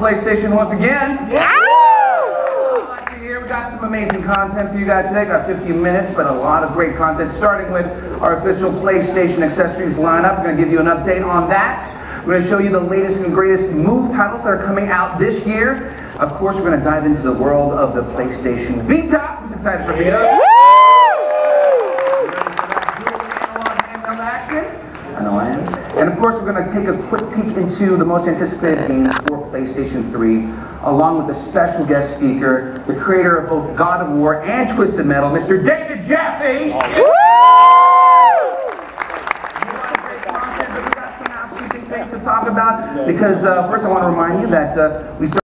PlayStation once again. I'd like to hear- We got some amazing content for you guys today. Got 15 minutes, but a lot of great content. Starting with our official PlayStation accessories lineup. We're going to give you an update on that. We're going to show you the latest and greatest move titles that are coming out this year. Of course, we're going to dive into the world of the PlayStation Vita. Who's excited for Vita? Analog action. I know I am. And of course, we're going to take a quick peek into the most anticipated games for PlayStation 3, along with a special guest speaker, the creator of both God of War and Twisted Metal, Mr. David Jaffe. We got great content, but we got some housekeeping things to talk about because uh, first I want to remind you that uh, we started